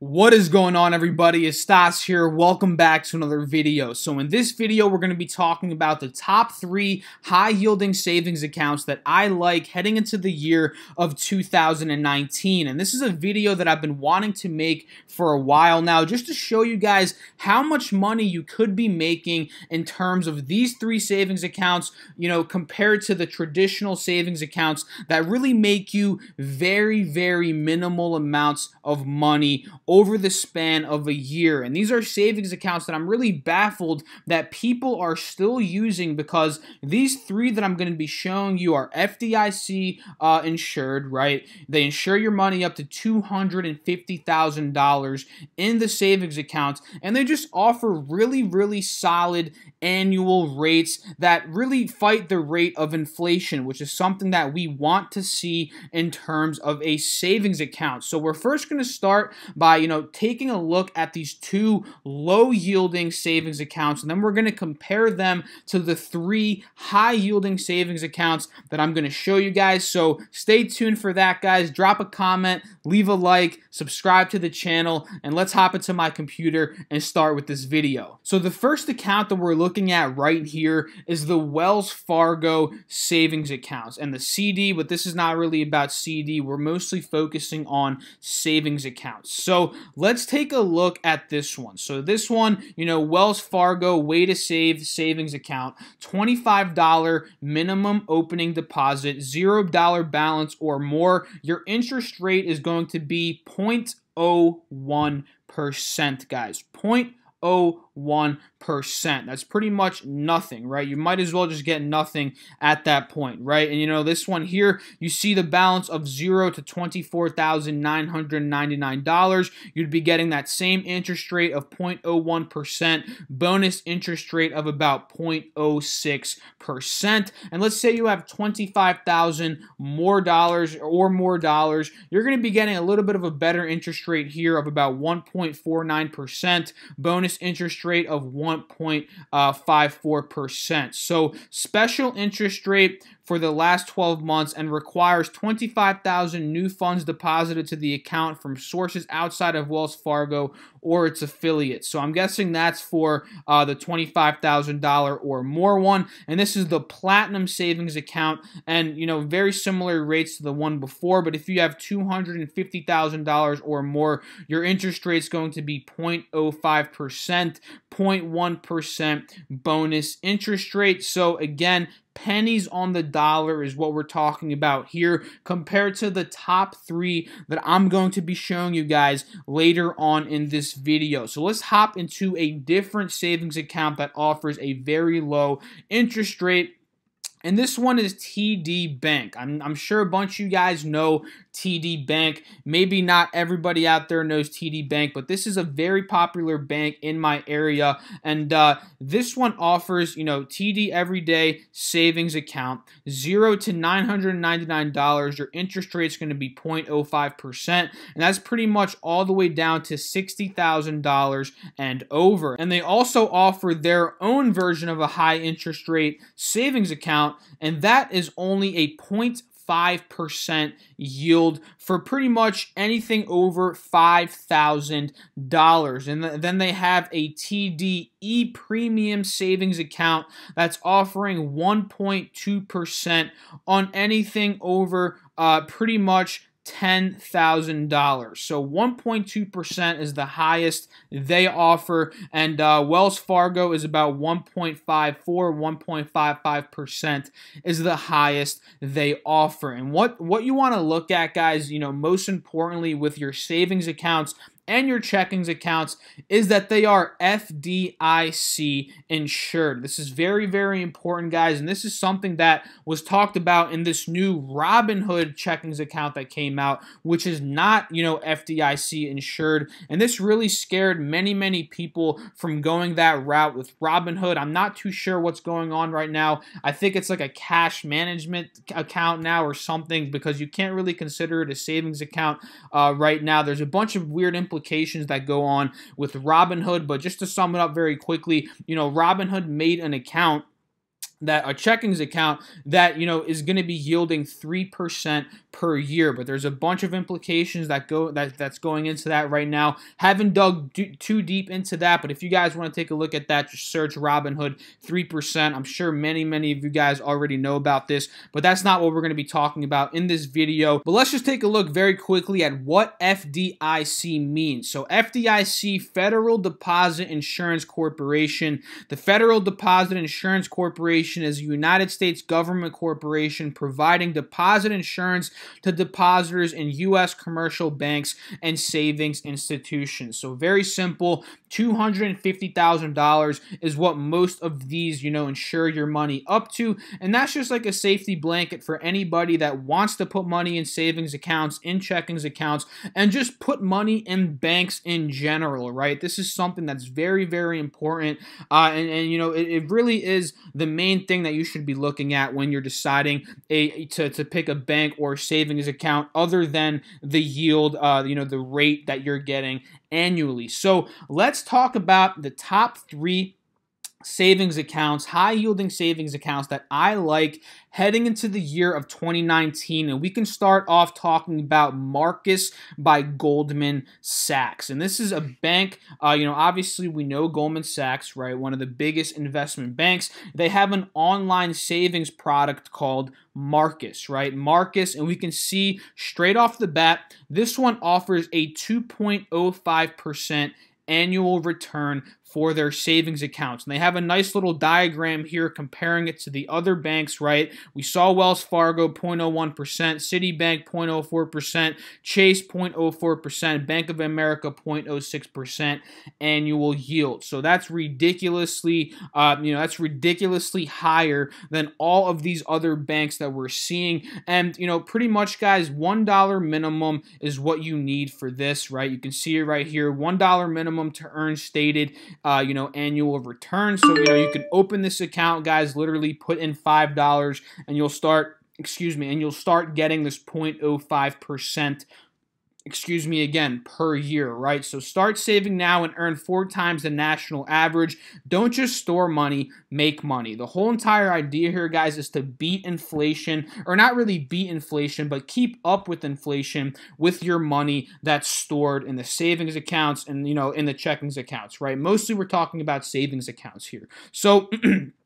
What is going on everybody? It's Stas here. Welcome back to another video. So in this video, we're going to be talking about the top three high yielding savings accounts that I like heading into the year of 2019. And this is a video that I've been wanting to make for a while now, just to show you guys how much money you could be making in terms of these three savings accounts, you know, compared to the traditional savings accounts that really make you very, very minimal amounts of money over the span of a year. And these are savings accounts that I'm really baffled that people are still using because these three that I'm going to be showing you are FDIC uh, insured, right? They insure your money up to $250,000 in the savings accounts, and they just offer really, really solid annual rates that really fight the rate of inflation, which is something that we want to see in terms of a savings account. So we're first going to start by, you know, taking a look at these two low yielding savings accounts, and then we're going to compare them to the three high yielding savings accounts that I'm going to show you guys. So stay tuned for that, guys. Drop a comment, leave a like, subscribe to the channel, and let's hop into my computer and start with this video. So the first account that we're looking at right here is the Wells Fargo savings accounts and the CD, but this is not really about CD. We're mostly focusing on savings accounts. So let's take a look at this one. So this one, you know, Wells Fargo way to save savings account, $25 minimum opening deposit, $0 balance or more. Your interest rate is going to be 0.01%, guys. 0.01 percent. That's pretty much nothing, right? You might as well just get nothing at that point, right? And you know, this one here, you see the balance of zero to $24,999. You'd be getting that same interest rate of 0.01%, bonus interest rate of about 0.06%. And let's say you have 25,000 more dollars or more dollars, you're going to be getting a little bit of a better interest rate here of about 1.49%, bonus interest rate of 1.54%. So special interest rate for the last 12 months and requires 25,000 new funds deposited to the account from sources outside of Wells Fargo or its affiliates. So I'm guessing that's for uh, the $25,000 or more one. And this is the Platinum Savings Account and, you know, very similar rates to the one before. But if you have $250,000 or more, your interest rate is going to be 0.05%, 0.1% bonus interest rate. So again, pennies on the dollar is what we're talking about here compared to the top three that I'm going to be showing you guys later on in this video. So let's hop into a different savings account that offers a very low interest rate and this one is TD Bank. I'm, I'm, sure a bunch of you guys know TD Bank. Maybe not everybody out there knows TD Bank, but this is a very popular bank in my area. And uh, this one offers, you know, TD Everyday Savings Account, zero to $999. Your interest rate is going to be 0.05%. And that's pretty much all the way down to $60,000 and over. And they also offer their own version of a high interest rate savings account, and that is only a 0. 5% yield for pretty much anything over $5,000. And th then they have a TDE premium savings account that's offering 1.2% on anything over uh, pretty much $10,000. So 1.2% is the highest they offer, and uh, Wells Fargo is about 1.54, 1.55% is the highest they offer. And what, what you want to look at, guys, you know, most importantly with your savings accounts and your checkings accounts is that they are FDIC insured. This is very, very important, guys, and this is something that was talked about in this new Robinhood checkings account that came out, which is not, you know, FDIC insured. And this really scared many, many people from going that route with Robinhood. I'm not too sure what's going on right now. I think it's like a cash management account now or something because you can't really consider it a savings account uh, right now. There's a bunch of weird implications implications that go on with Robinhood. But just to sum it up very quickly, you know, Robinhood made an account that a checkings account that you know is going to be yielding 3% per year. But there's a bunch of implications that go that that's going into that right now. Haven't dug too deep into that, but if you guys want to take a look at that, just search Robinhood three percent. I'm sure many many of you guys already know about this, but that's not what we're going to be talking about in this video. But let's just take a look very quickly at what FDIC means. So FDIC, Federal Deposit Insurance Corporation. The Federal Deposit Insurance Corporation is a United States government corporation providing deposit insurance to depositors in U.S. commercial banks and savings institutions. So very simple. $250,000 is what most of these, you know, insure your money up to. And that's just like a safety blanket for anybody that wants to put money in savings accounts, in checkings accounts, and just put money in banks in general, right? This is something that's very, very important. Uh, and, and, you know, it, it really is the main thing that you should be looking at when you're deciding a to, to pick a bank or savings account other than the yield, uh, you know, the rate that you're getting annually. So let's talk about the top three savings accounts, high yielding savings accounts that I like heading into the year of 2019. And we can start off talking about Marcus by Goldman Sachs. And this is a bank, uh, you know, obviously we know Goldman Sachs, right? One of the biggest investment banks. They have an online savings product called Marcus, right? Marcus, and we can see straight off the bat, this one offers a 2.05% annual return for their savings accounts. And they have a nice little diagram here comparing it to the other banks, right? We saw Wells Fargo 0.01%, Citibank 0.04%, Chase 0.04%, Bank of America 0.06% annual yield. So that's ridiculously, uh, you know, that's ridiculously higher than all of these other banks that we're seeing. And, you know, pretty much, guys, $1 minimum is what you need for this, right? You can see it right here, $1 minimum to earn stated uh, you know, annual return. So, you know, you can open this account, guys, literally put in $5 and you'll start, excuse me, and you'll start getting this 0.05% excuse me again, per year, right? So start saving now and earn four times the national average. Don't just store money, make money. The whole entire idea here, guys, is to beat inflation, or not really beat inflation, but keep up with inflation with your money that's stored in the savings accounts and, you know, in the checkings accounts, right? Mostly we're talking about savings accounts here. So,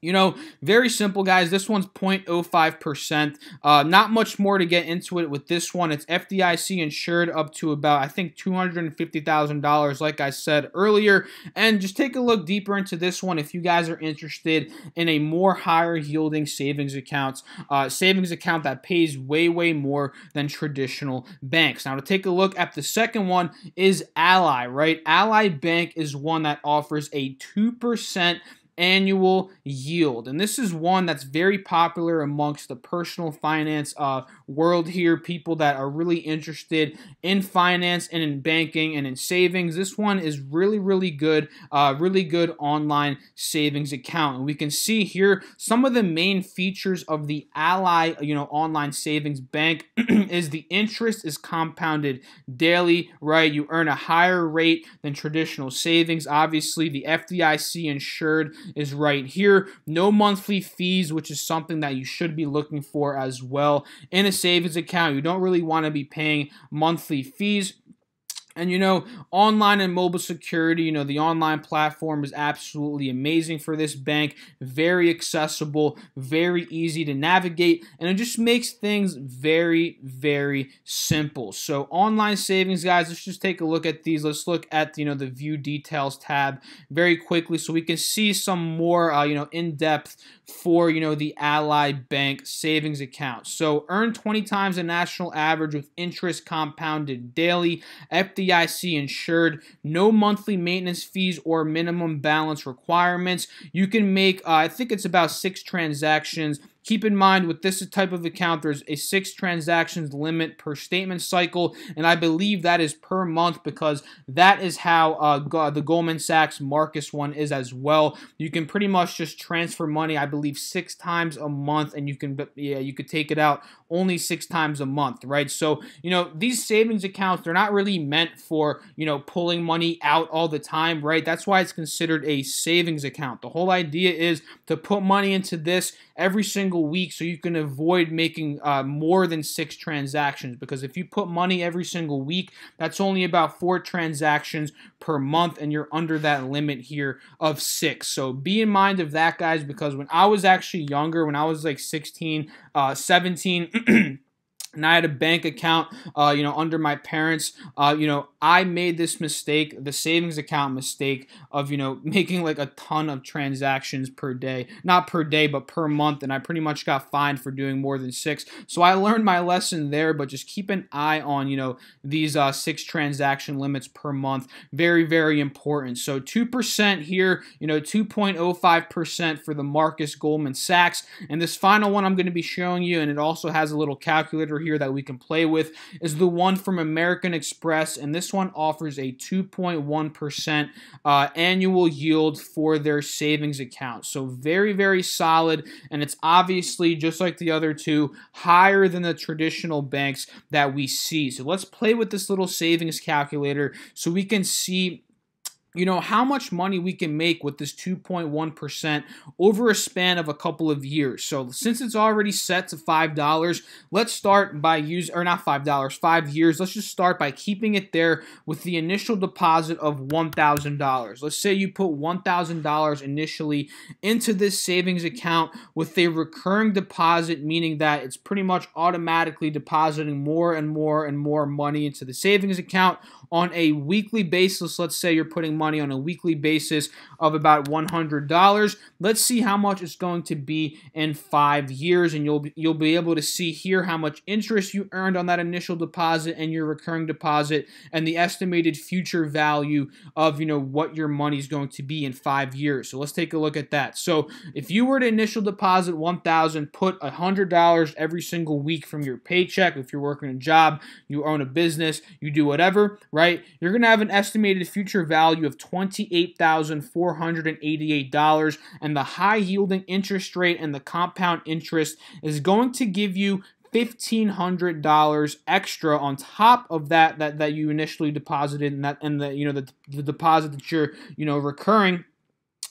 You know, very simple, guys. This one's 0.05%. Uh, not much more to get into it with this one. It's FDIC insured up to about, I think, $250,000, like I said earlier. And just take a look deeper into this one if you guys are interested in a more higher yielding savings accounts, uh, savings account that pays way, way more than traditional banks. Now, to take a look at the second one is Ally, right? Ally Bank is one that offers a 2% annual yield. And this is one that's very popular amongst the personal finance uh, world here. People that are really interested in finance and in banking and in savings. This one is really, really good, uh, really good online savings account. And we can see here some of the main features of the Ally, you know, online savings bank is the interest is compounded daily, right? You earn a higher rate than traditional savings. Obviously, the FDIC insured is right here. No monthly fees, which is something that you should be looking for as well. In a savings account, you don't really want to be paying monthly fees. And you know, online and mobile security, you know, the online platform is absolutely amazing for this bank. Very accessible, very easy to navigate, and it just makes things very, very simple. So, online savings, guys, let's just take a look at these. Let's look at, you know, the view details tab very quickly so we can see some more, uh, you know, in depth for, you know, the Ally Bank savings account. So, earn 20 times the national average with interest compounded daily. FD FDIC insured, no monthly maintenance fees or minimum balance requirements. You can make, uh, I think it's about six transactions Keep in mind with this type of account, there's a six transactions limit per statement cycle, and I believe that is per month because that is how uh, the Goldman Sachs Marcus one is as well. You can pretty much just transfer money, I believe, six times a month, and you can yeah you could take it out only six times a month, right? So you know these savings accounts they're not really meant for you know pulling money out all the time, right? That's why it's considered a savings account. The whole idea is to put money into this every single single week so you can avoid making uh, more than six transactions. Because if you put money every single week, that's only about four transactions per month, and you're under that limit here of six. So be in mind of that, guys, because when I was actually younger, when I was like 16, uh, 17, and I had a bank account, uh, you know, under my parents. Uh, you know, I made this mistake, the savings account mistake of, you know, making like a ton of transactions per day, not per day, but per month, and I pretty much got fined for doing more than six. So I learned my lesson there, but just keep an eye on, you know, these uh, six transaction limits per month. Very, very important. So two percent here, you know, two point oh five percent for the Marcus Goldman Sachs, and this final one I'm going to be showing you, and it also has a little calculator here that we can play with is the one from American Express, and this one offers a 2.1% uh, annual yield for their savings account. So very, very solid, and it's obviously just like the other two, higher than the traditional banks that we see. So let's play with this little savings calculator so we can see you know how much money we can make with this 2.1% over a span of a couple of years. So since it's already set to $5, let's start by use or not $5, 5 years. Let's just start by keeping it there with the initial deposit of $1,000. Let's say you put $1,000 initially into this savings account with a recurring deposit meaning that it's pretty much automatically depositing more and more and more money into the savings account on a weekly basis. Let's say you're putting money on a weekly basis of about $100. Let's see how much it's going to be in five years, and you'll you'll be able to see here how much interest you earned on that initial deposit and your recurring deposit, and the estimated future value of you know what your money is going to be in five years. So let's take a look at that. So if you were to initial deposit $1,000, put $100 every single week from your paycheck. If you're working a job, you own a business, you do whatever right? You're going to have an estimated future value of $28,488, and the high yielding interest rate and the compound interest is going to give you $1500 extra on top of that that that you initially deposited and that and the you know the, the deposit that you're you know recurring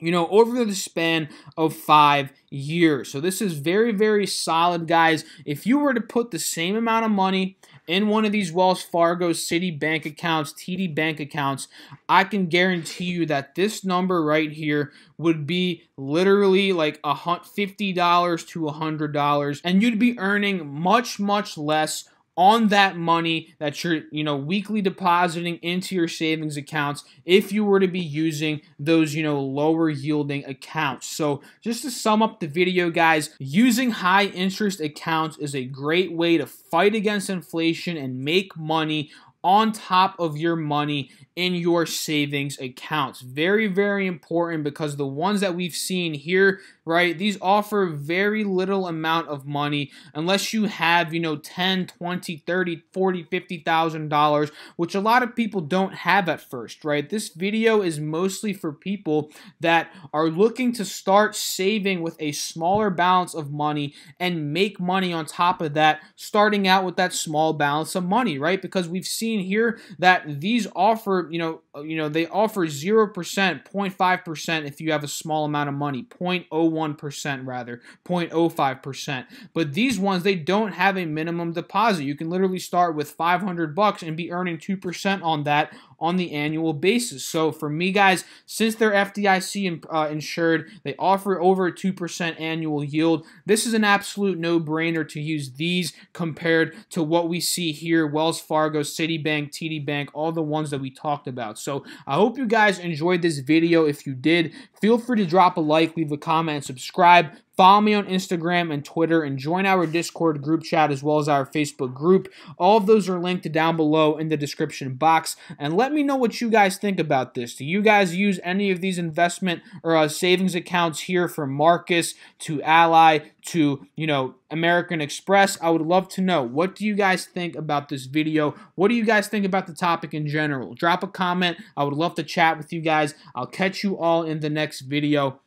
you know, over the span of five years. So this is very, very solid, guys. If you were to put the same amount of money in one of these Wells Fargo Citi bank accounts, TD bank accounts, I can guarantee you that this number right here would be literally like a $50 to $100, and you'd be earning much, much less on that money that you're, you know, weekly depositing into your savings accounts if you were to be using those, you know, lower yielding accounts. So, just to sum up the video, guys, using high interest accounts is a great way to fight against inflation and make money on top of your money in your savings accounts. Very, very important because the ones that we've seen here, right, these offer very little amount of money unless you have, you know, 10, 20, 30, 40, 50,000 dollars, which a lot of people don't have at first, right? This video is mostly for people that are looking to start saving with a smaller balance of money and make money on top of that, starting out with that small balance of money, right? Because we've seen here that these offer you know, Uh, you know, they offer 0%, 0.5% if you have a small amount of money, 0.01% rather, 0.05%. But these ones, they don't have a minimum deposit. You can literally start with 500 bucks and be earning 2% on that on the annual basis. So for me, guys, since they're FDIC uh, insured, they offer over a 2% annual yield. This is an absolute no-brainer to use these compared to what we see here, Wells Fargo, Citibank, TD Bank, all the ones that we talked about. So I hope you guys enjoyed this video. If you did, feel free to drop a like, leave a comment, subscribe. Follow me on Instagram and Twitter and join our Discord group chat as well as our Facebook group. All of those are linked down below in the description box. And let me know what you guys think about this. Do you guys use any of these investment or uh, savings accounts here from Marcus to Ally to, you know, American Express? I would love to know. What do you guys think about this video? What do you guys think about the topic in general? Drop a comment. I would love to chat with you guys. I'll catch you all in the next video.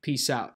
Peace out.